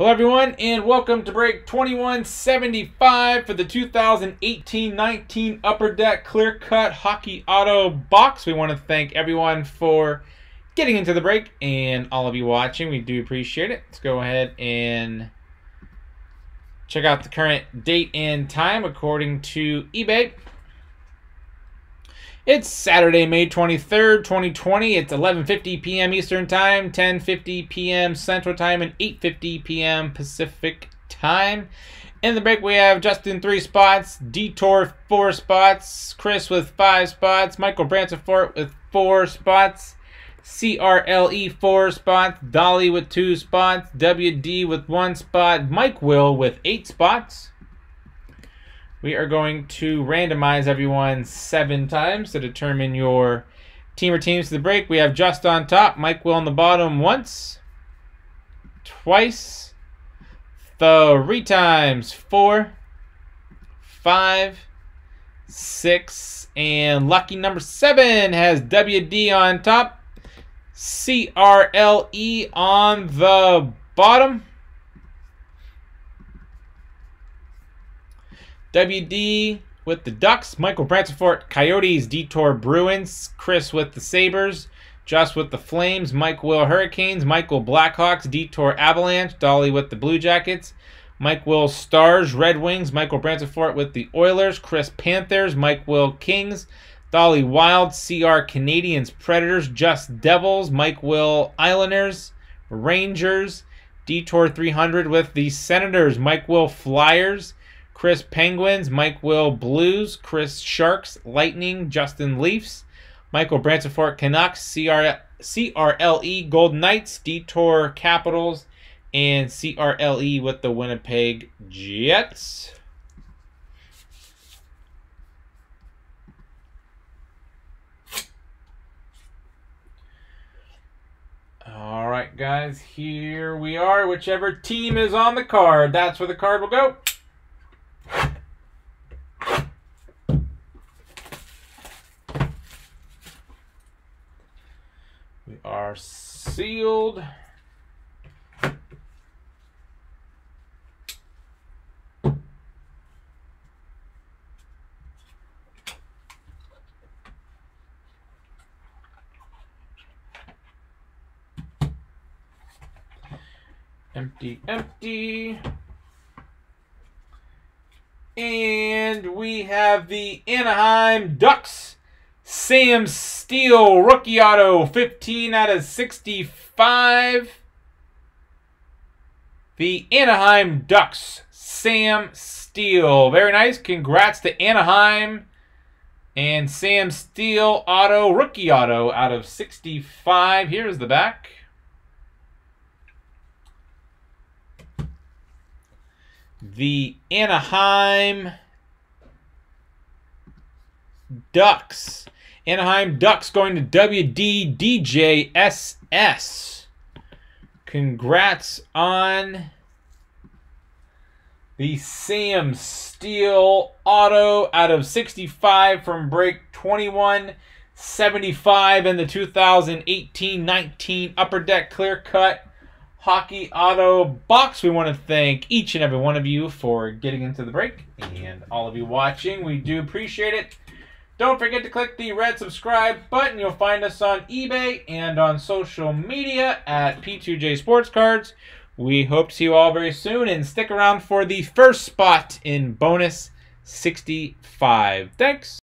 Hello, everyone, and welcome to break 2175 for the 2018-19 Upper Deck Clear Cut Hockey Auto Box. We want to thank everyone for getting into the break and all of you watching. We do appreciate it. Let's go ahead and check out the current date and time according to eBay. It's Saturday, May 23rd, 2020. It's 11:50 p.m. Eastern Time, 10:50 p.m. Central Time, and 8:50 p.m. Pacific Time. In the break, we have Justin three spots, Detour four spots, Chris with five spots, Michael Bransford with four spots, CRLE four spots, Dolly with two spots, WD with one spot, Mike Will with eight spots. We are going to randomize everyone seven times to determine your team or teams to the break. We have just on top, Mike Will on the bottom once, twice, three times, four, five, six, and lucky number seven has WD on top, CRLE on the bottom. WD with the Ducks, Michael Bransford, Coyotes, Detour Bruins, Chris with the Sabres, Just with the Flames, Mike Will Hurricanes, Michael Blackhawks, Detour Avalanche, Dolly with the Blue Jackets, Mike Will Stars, Red Wings, Michael Bransford with the Oilers, Chris Panthers, Mike Will Kings, Dolly Wild, CR Canadiens Predators, Just Devils, Mike Will Islanders, Rangers, Detour 300 with the Senators, Mike Will Flyers, Chris Penguins, Mike Will Blues, Chris Sharks, Lightning, Justin Leafs, Michael Bransford Canucks, CR, CRLE Golden Knights, Detour Capitals, and CRLE with the Winnipeg Jets. All right, guys, here we are. Whichever team is on the card, that's where the card will go. We are sealed. Empty, empty. And we have the Anaheim Ducks. Sam Steel, rookie auto, 15 out of 65. The Anaheim Ducks, Sam Steel. Very nice. Congrats to Anaheim. And Sam Steel auto, rookie auto out of 65. Here's the back. The Anaheim Ducks. Anaheim Ducks going to WDDJSS. Congrats on the Sam Steel auto out of 65 from break 2175 in the 2018-19 Upper Deck Clear Cut Hockey Auto Box. We want to thank each and every one of you for getting into the break and all of you watching. We do appreciate it. Don't forget to click the red subscribe button. You'll find us on eBay and on social media at P2J Sports Cards. We hope to see you all very soon and stick around for the first spot in bonus 65. Thanks.